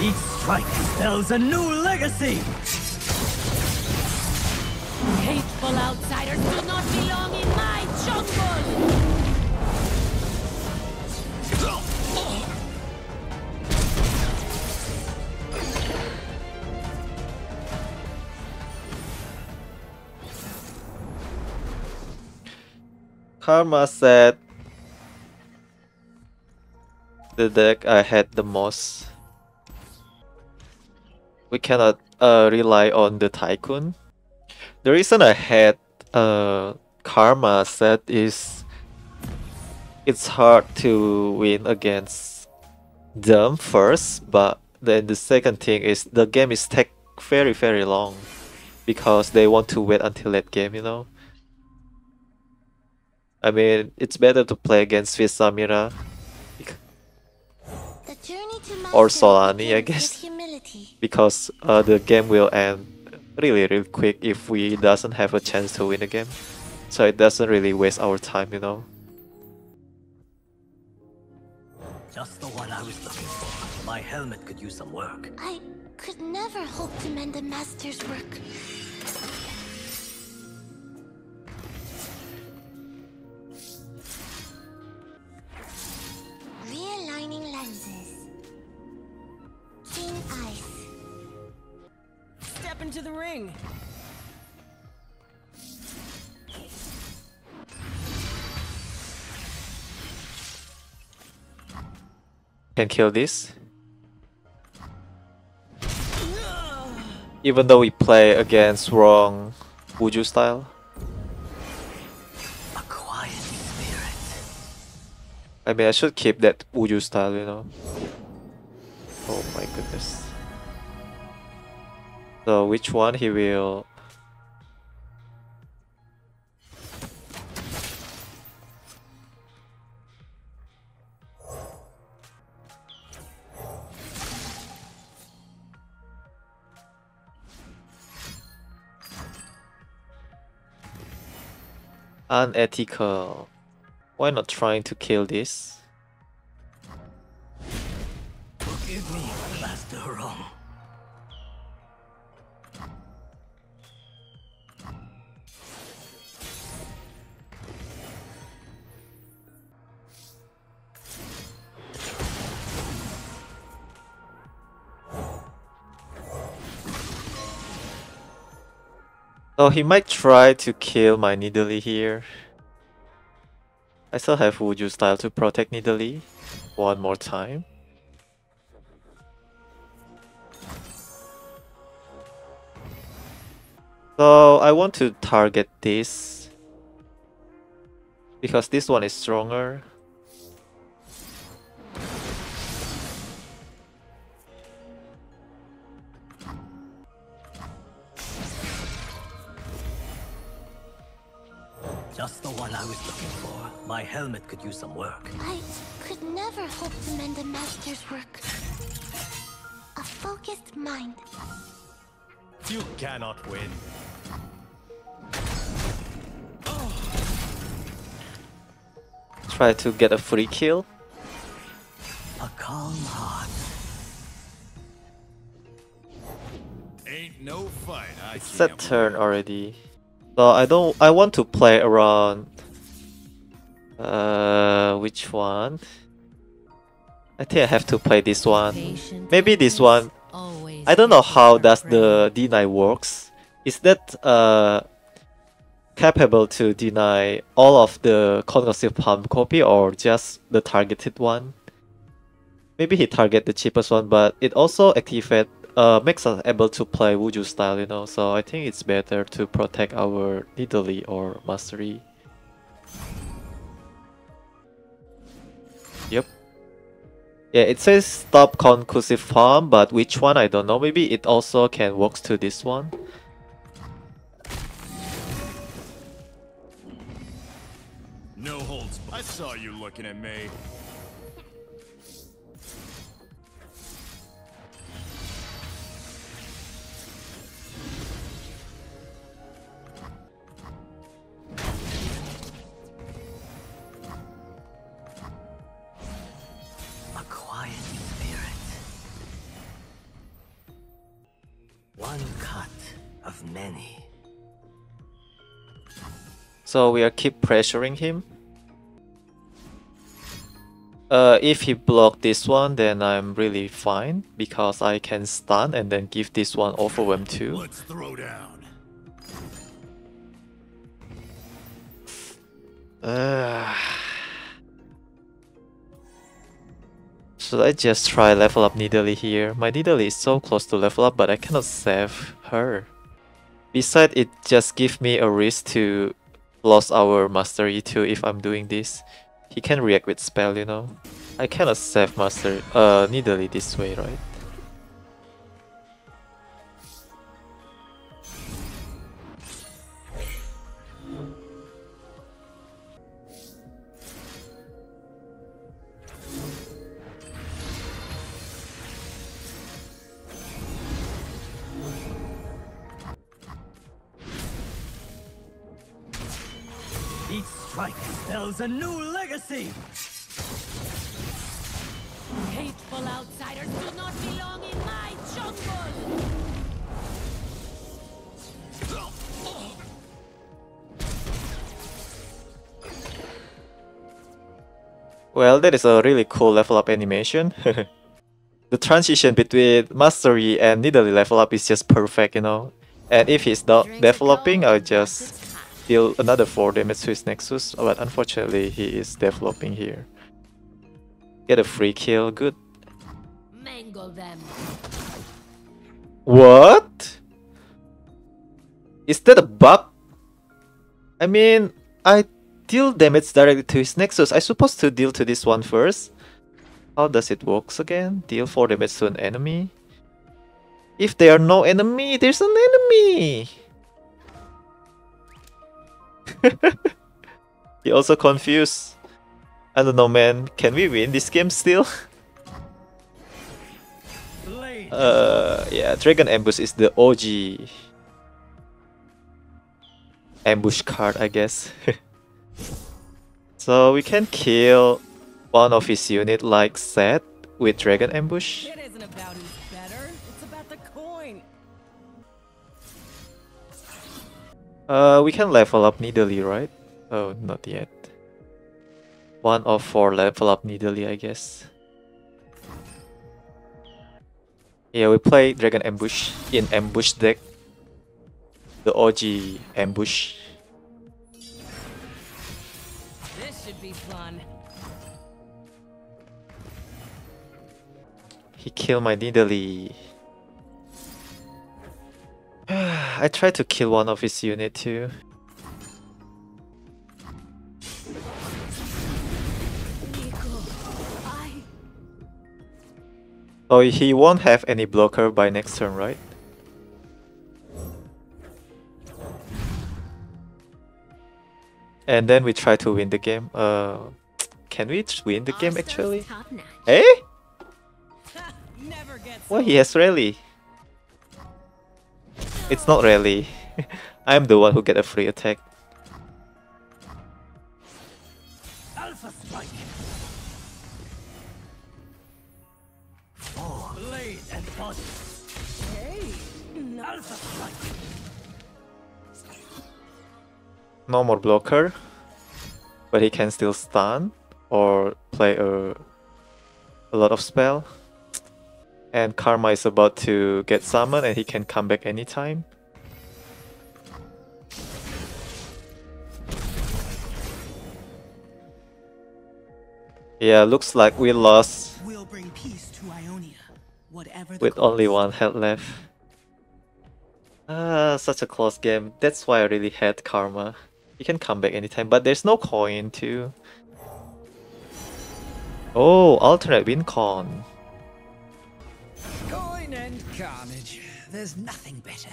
Each strike spells a new legacy! Hateful outsiders do not belong in my jungle! Karma said the deck I had the most. We cannot uh, rely on the Tycoon. The reason I had uh, Karma Sett is it's hard to win against them first, but then the second thing is the game is take very very long because they want to wait until late game, you know. I mean, it's better to play against Fierce Samira or Solani, I guess, because uh, the game will end really, really quick if we doesn't have a chance to win the game. So it doesn't really waste our time, you know. Just the one I was looking for. My helmet could use some work. I could never hope to mend a master's work. Realigning lenses. Thin ice. Into the ring! Can kill this. Even though we play against wrong Wuju style. A quiet spirit. I mean, I should keep that Wuju style, you know. Oh my goodness. So which one he will... Unethical. Why not trying to kill this? So he might try to kill my Nidalee here. I still have Wuju style to protect Nidalee. One more time. So I want to target this. Because this one is stronger. Just the one I was looking for. My helmet could use some work. I could never hope to mend a master's work. A focused mind. You cannot win. Try to get a free kill. A calm heart. Ain't no fight I It's can't that turn already. So I don't I want to play around uh which one? I think I have to play this one. Maybe this one. I don't know how does the deny works. Is that uh capable to deny all of the concussive palm copy or just the targeted one? Maybe he target the cheapest one, but it also activate uh makes us able to play Wuju style, you know. So I think it's better to protect our Nidalee or Master Yi. Yep. Yeah, it says stop concussive palm, but which one I don't know. Maybe it also can works to this one. No holds. I saw you looking at me. Of many. So we'll keep pressuring him. Uh, if he block this one, then I'm really fine because I can stun and then give this one overwhelm too. Let's throw down. Uh, should I just try level up Nidalee here? My Nidalee is so close to level up, but I cannot save her. Besides, it just gives me a risk to lose our Master Yi too if I'm doing this. He can react with spell, you know. I cannot save Master uh Nidalee this way, right? Strike spells a new legacy. Hateful outsiders do not belong in my jungle! Well, that is a really cool level up animation. the transition between Master Yi and Nidalee level up is just perfect, you know. And if he's not Drink developing, I'll just deal another 4 damage to his Nexus, but unfortunately he is developing here. Get a free kill, good. Mangle them. What? Is that a bug? I mean, I deal damage directly to his Nexus. I supposed to deal to this one first. How does it works again? Deal 4 damage to an enemy. If there are no enemy, there's an enemy! he also confused. I don't know man, can we win this game still? Uh, yeah, Dragon Ambush is the OG ambush card, I guess. so we can kill one of his unit like Sett with Dragon Ambush. Uh, we can level up Nidalee, right? Oh, not yet. One of four level up Nidalee, I guess. Yeah, we play Dragon Ambush in Ambush deck. The OG Ambush. This should be fun. He killed my Nidalee. I tried to kill one of his unit too. Oh, he won't have any blocker by next turn, right? And then we try to win the game. Uh, can we win the game actually? top-notch. Eh? Never Well, he has rally. It's not really. I'm the one who get a free attack. Alpha strike. Four. Blade and body. Hey, Alpha strike. No more blocker. But he can still stun or play a, a lot of spell. And Karma is about to get summoned and he can come back anytime. Yeah, looks like we lost We'll bring peace to Ionia, whatever with only one health left. Ah, such a close game. That's why I really hate Karma. He can come back anytime, but there's no coin too. Oh, alternate win con. And carnage. There's nothing better.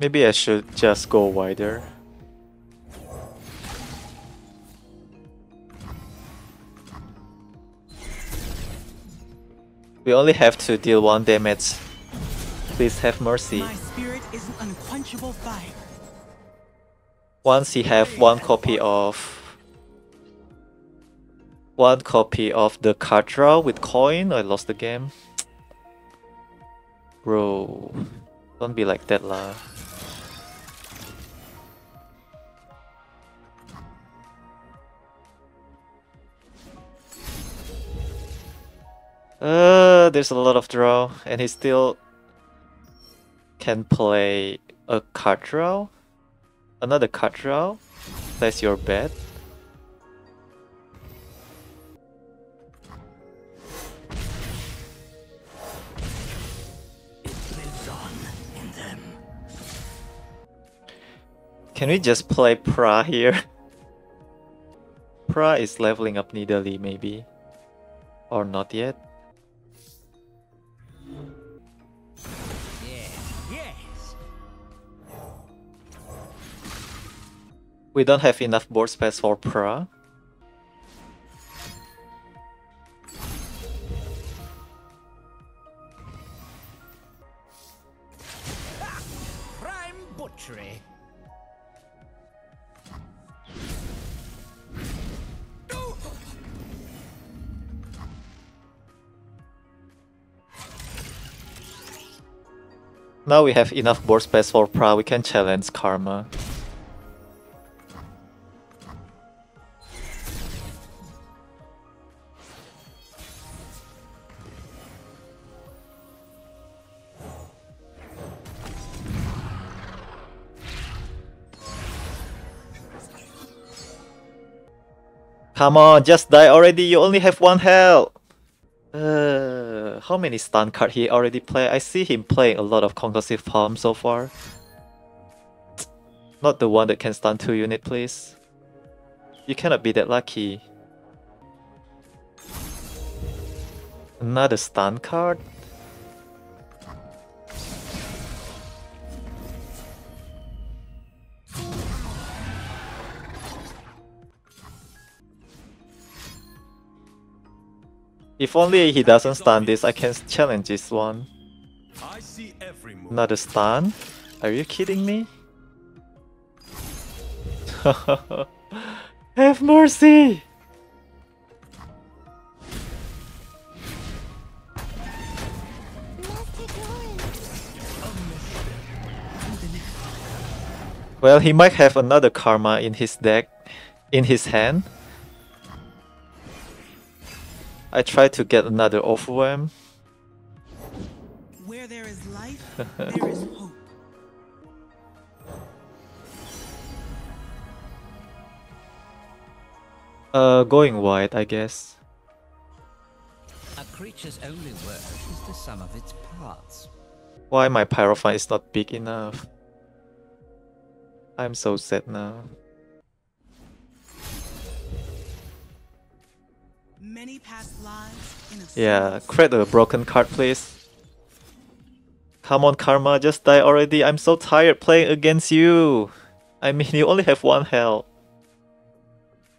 Maybe I should just go wider. We only have to deal one damage. Please have mercy. My spirit is an unquenchable fire. Once he have one copy of one copy of the card draw with coin, I lost the game. Bro. Don't be like that lah. Uh, there's a lot of draw, and he still can play a card draw, another card draw. That's your bet. Can we just play Pra here? Pra is leveling up Nidalee maybe. Or not yet. We don't have enough board space for Pra. Now we have enough board space for Pra, we can challenge Karma. Come on, just die already, you only have one health! Uh, how many stun card he already play? I see him playing a lot of concussive palm so far. Not the one that can stun 2 unit, please. You cannot be that lucky. Another stun card? If only he doesn't stun this, I can challenge this one. Move. Another stun? Are you kidding me? Have mercy! Well, he might have another karma in his deck, in his hand. I try to get another overwhelm. Where there is life, there is hope. Uh, going wide, I guess. A creature's only worth is the sum of its parts. Why my Pairofant is not big enough? I'm so sad now. Yeah, single create a broken card, please. Come on, Karma, just die already. I'm so tired playing against you. I mean, you only have one health.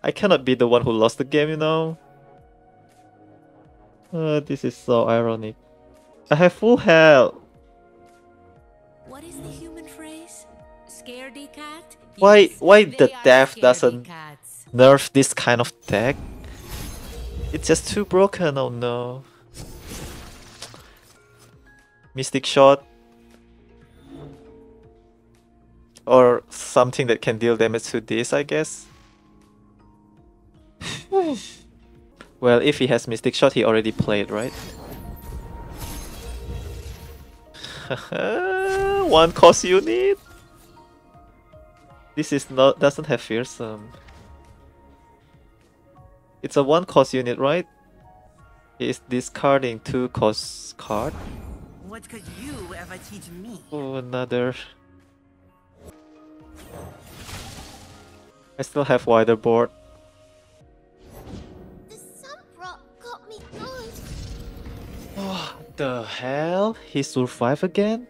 I cannot be the one who lost the game, you know? Uh, this is so ironic. I have full health. What is the human phrase? Scaredy cat? Why- why the are death doesn't- Nerf this kind of deck. It's just too broken, oh no. Mystic Shot. Or something that can deal damage to this, I guess. well, if he has Mystic Shot, he already played, right? One cost unit. This is not doesn't have fearsome. It's a one cost unit, right? He is discarding two cost card. What could you ever teach me? Oh, another. I still have wider board. The got me good. What the hell? He survived again?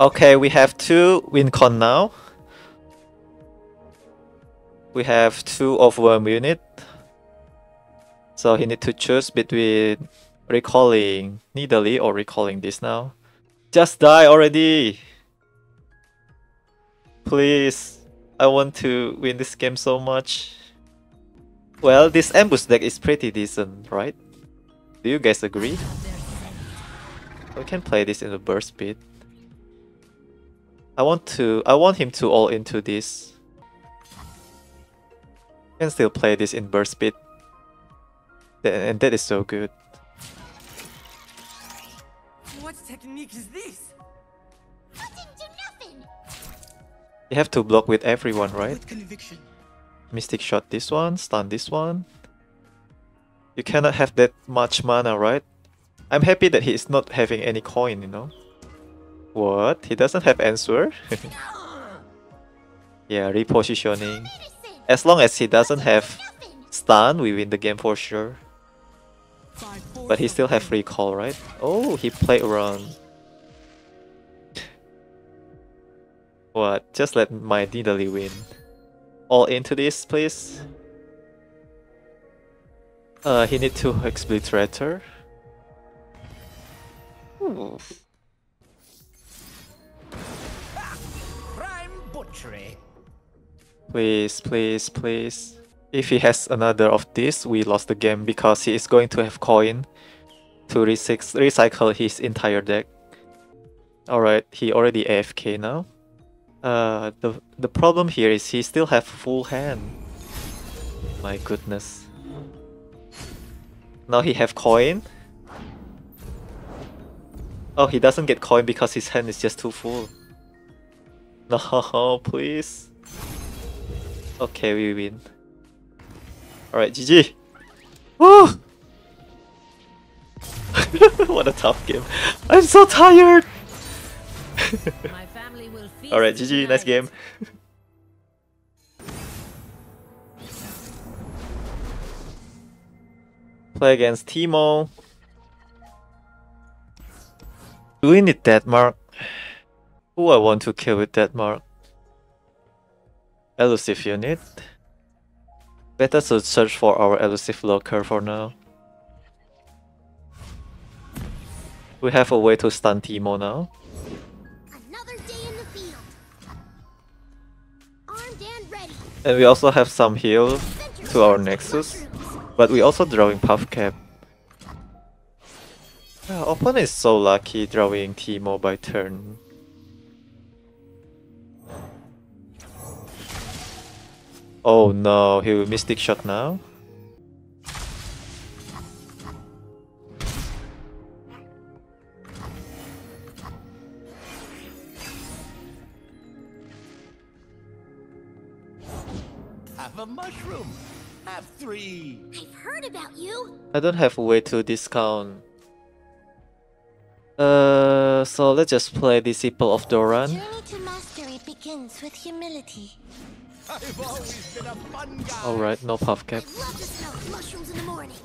Okay, we have two win con now. We have two overwhelm unit. So he need to choose between Recalling Nidalee or recalling this now? Just die already! Please. I want to win this game so much. Well, this ambush deck is pretty decent, right? Do you guys agree? We can play this in the burst speed. I want to I want him to all into this. Can still play this in burst speed. And that is so good. What technique is this? Do nothing. You have to block with everyone, right? With. Mystic shot this one, stun this one. You cannot have that much mana, right? I'm happy that he is not having any coin, you know? What? He doesn't have answer? yeah, repositioning. As long as he doesn't have stun, we win the game for sure. But he still have recall, right? Oh, he played around. what? Just let my Nidalee win. All into this, please. Uh, he need to Expliterator. Ooh. Please, please, please. If he has another of this, we lost the game because he is going to have coin to recyc- recycle his entire deck. Alright, he already AFK now. Uh, the the problem here is he still have full hand. My goodness. Now he have coin. Oh, he doesn't get coin because his hand is just too full. No, please. Okay, we win. Alright, GG. Woo! what a tough game. I'm so tired! My family will feast Alright, GG, nice game. Play against Teemo. Do we need that mark? Who I want to kill with that mark? Elusive unit. Better to search for our elusive locker for now. We have a way to stun Teemo now. Another day in the field. Armed and ready. And we also have some heal to our Nexus. But we also drawing Puff Cap. Yeah, opponent is so lucky drawing Teemo by turn. Oh no, he will Mystic Shot now? Have a mushroom. Have three. I've heard about you. I don't have a way to discount. Uh, so let's just play Disciple of Doran. Journey to mastery begins with humility. I've always been a fun guy. Alright, no Puff Cap. I love the smell of mushrooms in the morning.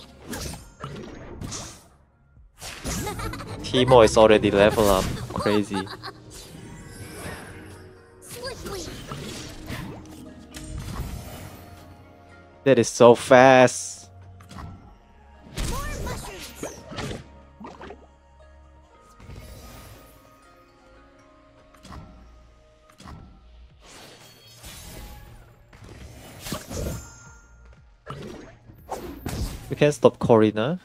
Teemo is already level up. Crazy. That is so fast. We can stop Corina.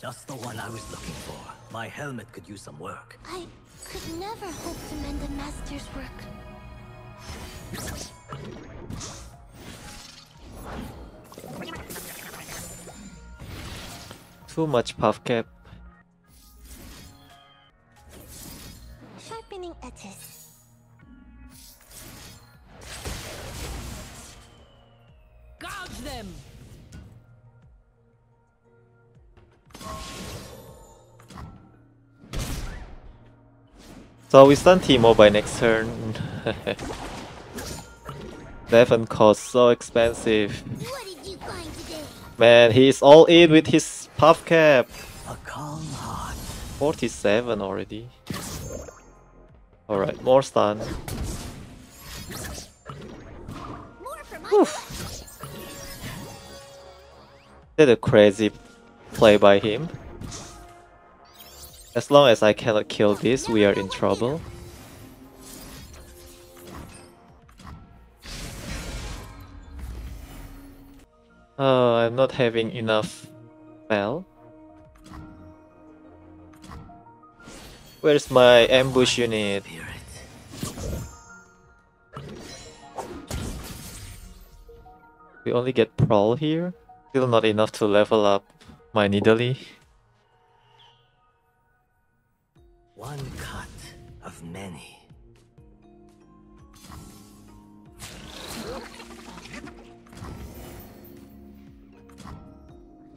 Just the one I was looking for. My helmet could use some work. I could never hope to mend a master's work. Too much Puff Cap. So we stun by next turn. Devon cost so expensive. What did you find today? Man, he's all in with his puff cap. A calm heart. 47 already. Alright, more stun. More my a crazy play by him. As long as I cannot kill this, we are in trouble. Oh, I'm not having enough spell. Where's my ambush unit? We only get Prowl here? Still not enough to level up my Nidalee. One cut of many.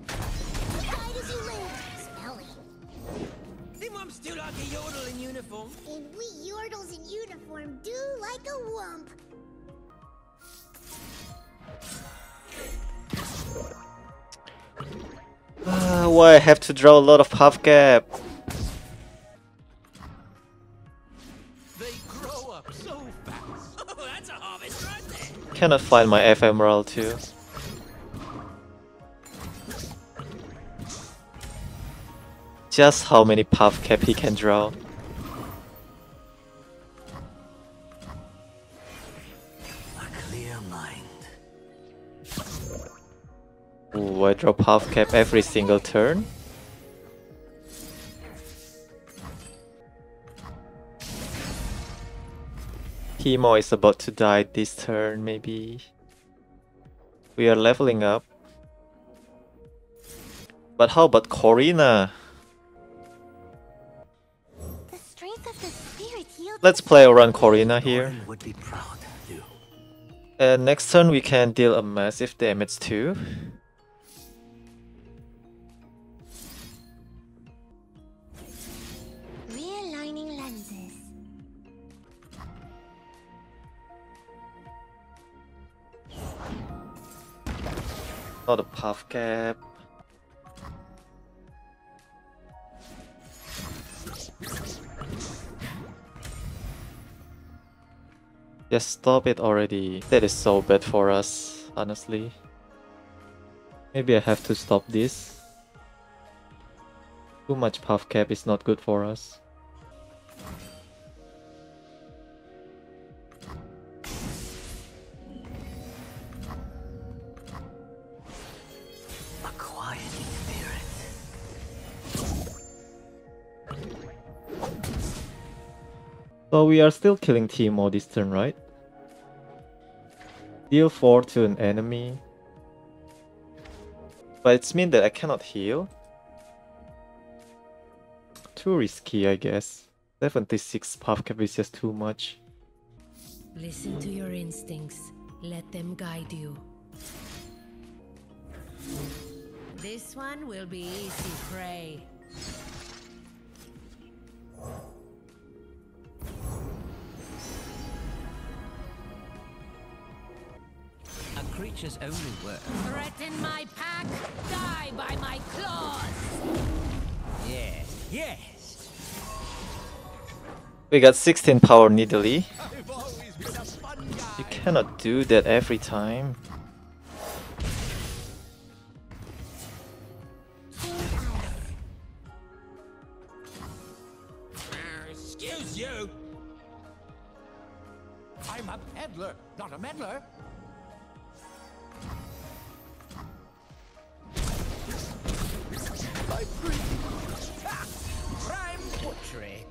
Hide as you live. Smelly. The mom still like a yordle in uniform. And we yordles in uniform do like a wump. Ah, why I have to draw a lot of half cap? I cannot find my ephemeral too. Just how many puff cap he can draw. A clear mind. Ooh, I draw puff cap every single turn. Teemo is about to die this turn, maybe. We are leveling up. But how about Corina? The strength of the spirit. Let's play around Corina here. Would be proud of you. And next turn we can deal a massive damage too. Not a puff cap. Just stop it already. That is so bad for us, honestly. Maybe I have to stop this. Too much puff cap is not good for us. So we are still killing Teemo this turn, right? Deal 4 to an enemy. But it's mean that I cannot heal. Too risky, I guess. 76 puff cap is just too much. Listen to your instincts. Let them guide you. This one will be easy prey. A creature's only worth. Threaten my pack, die by my claws! Yes, yes. We got 16 power Nidalee. I've always been a fun guy. You cannot do that every time. Excuse you. I'm a peddler, not a meddler. I bring Ha! prime butchery.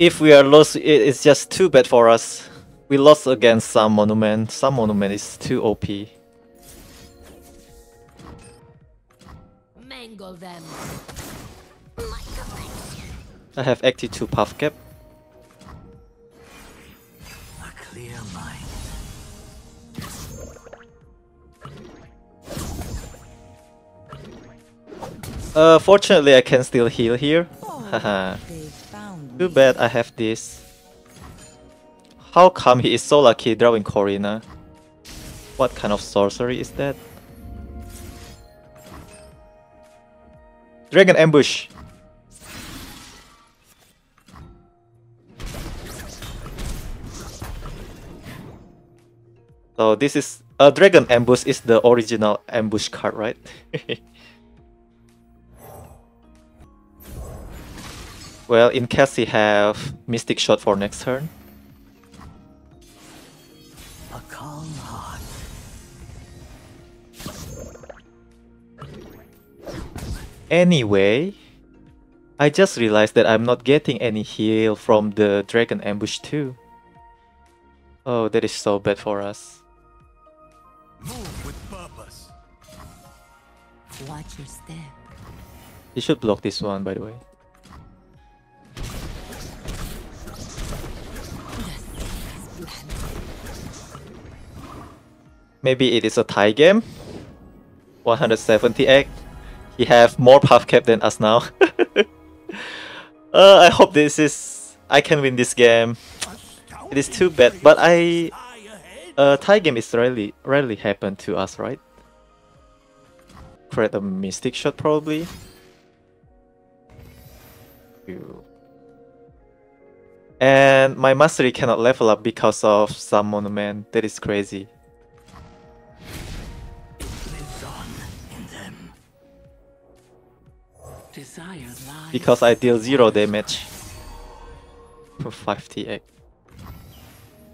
If we are lost, it's just too bad for us. We lost against Sump Monument. Sump Monument is too OP. Mangle them. I have active 2 puff cap. Uh, fortunately I can still heal here. Haha. Too bad I have this. How come he is so lucky drawing Corina? What kind of sorcery is that? Dragon ambush. So this is Uh, Dragon Ambush is the original ambush card, right? well, in case he have Mystic Shot for next turn. A calm heart. Anyway, I just realized that I'm not getting any heal from the Dragon Ambush too. Oh, that is so bad for us. Move with purpose. Watch your step. You should block this one, by the way. Maybe it is a tie game. 178. He have more puff cap than us now. uh, I hope this is I can win this game. It is too bad, but I uh tie game is rarely rarely happen to us, right? Create a mystic shot probably. And my Master Yi cannot level up because of Sump Monument. That is crazy. Because I deal zero damage. For 5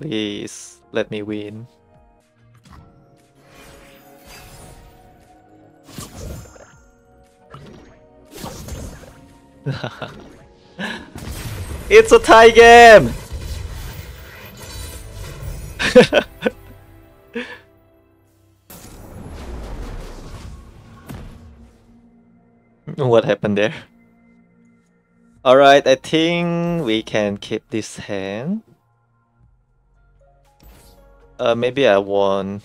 Please let me win. it's a tie game! what happened there? Alright, I think we can keep this hand. Uh, maybe I want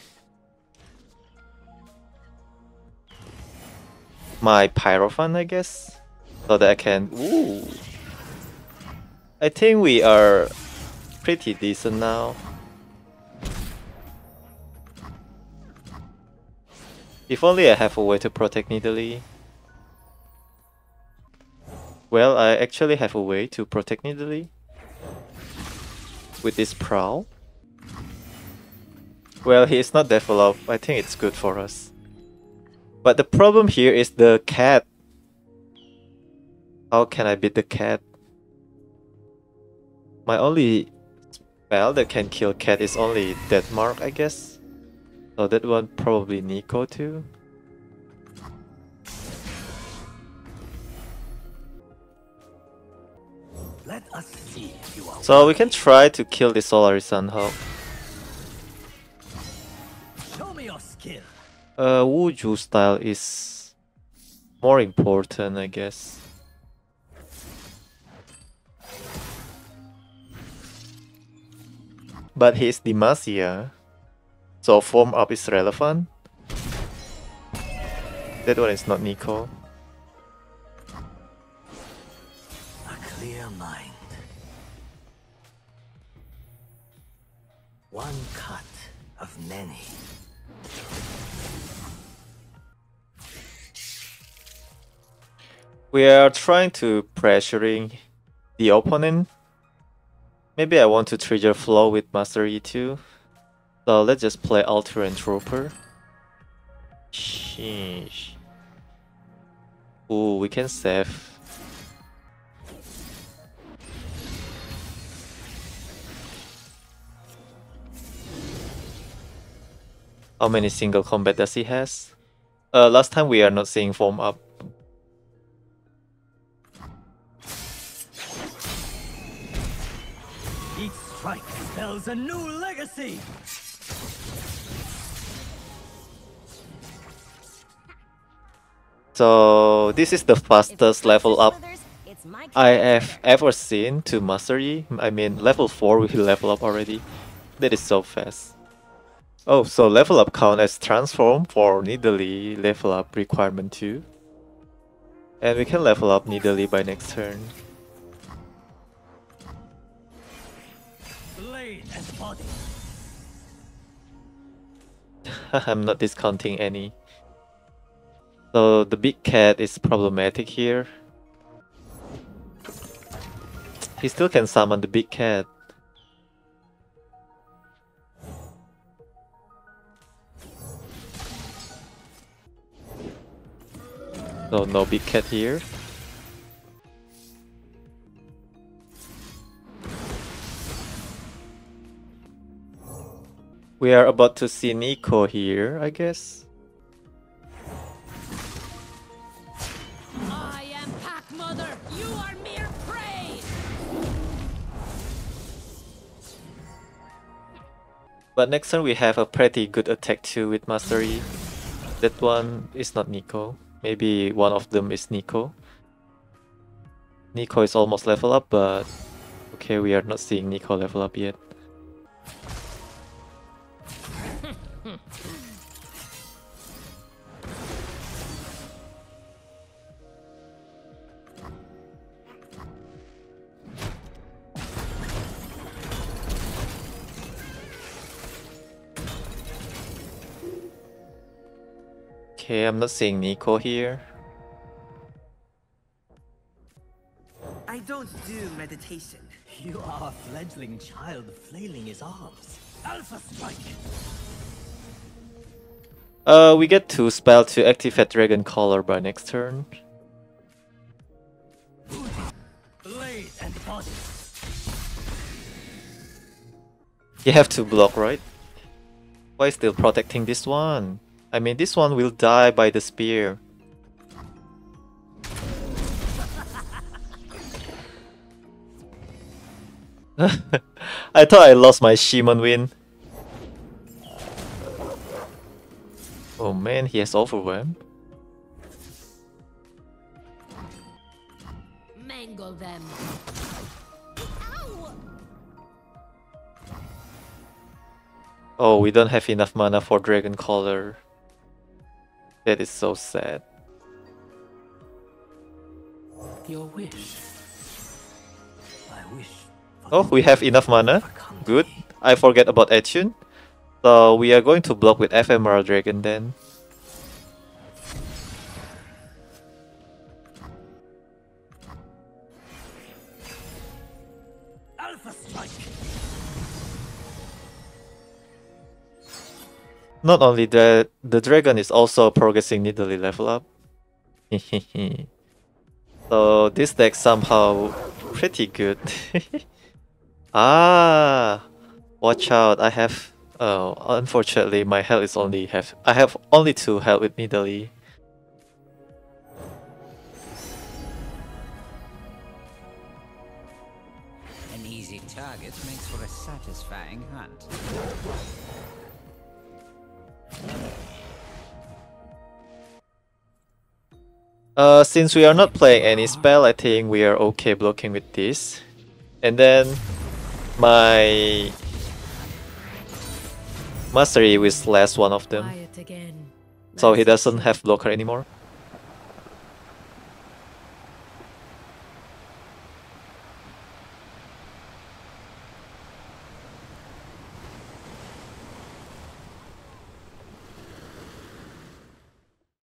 my Pairofant, I guess, so that I can. Ooh, I think we are pretty decent now. If only I have a way to protect Nidalee. Well, I actually have a way to protect Nidalee. With this Prowl. Well, he is not developed. I think it's good for us. But the problem here is the cat. How can I beat the cat? My only spell that can kill cat is only Death Mark, I guess. So that one probably Neeko too. Let us see. So we can try to kill the Solaris Sunhawk. Show me your skill. Uh, Wuju style is more important, I guess. But he's Demacia, so form up is relevant. That one is not Neeko. Mind. One cut of many. We are trying to pressuring the opponent. Maybe I want to trigger flow with Master E2. So let's just play All-Terrain Tropper. Sheesh. Ooh, we can save. How many single combat does he has? Uh, last time we are not seeing form up. Each strike spells a new legacy. So this is the fastest level up I have ever seen to Master Yi. I mean, level 4 we level up already. That is so fast. Oh, so level up count as transform for Nidalee level up requirement too. And we can level up Nidalee by next turn. Blade and body. I'm not discounting any. So the big cat is problematic here. He still can summon the big cat. No, no big cat here. We are about to see Neeko here, I guess. I am Pack Mother. You are mere prey. But next turn we have a pretty good attack too with Master Yi. That one is not Neeko. Maybe one of them is Neeko. Neeko is almost level up, but okay, we are not seeing Neeko level up yet. Okay, I'm not seeing Neeko here. I don't do meditation. You are a fledgling child flailing his arms. Alpha Strike! Uh, we get two spell to activate Dragoncaller by next turn. Blade and body. You have to block, right? Why still protecting this one? I mean, this one will die by the spear. I thought I lost my Shimon Wind. Oh man, he has overwhelm. Mangle them. Oh, we don't have enough mana for Dragoncaller. That is so sad. Your wish. I wish. Oh, we have enough mana. never come to Good. I forget about Etchun. So we are going to block with Ephemeral Dragon then. Not only that, the dragon is also progressing Nidalee level up. so this deck somehow pretty good. ah, watch out! I have. Oh, unfortunately, my health is only have. I have only two health with Nidalee. Uh, since we are not playing any spell, I think we are okay blocking with this. And then my Master Yi will slash one of them, so he doesn't have blocker anymore.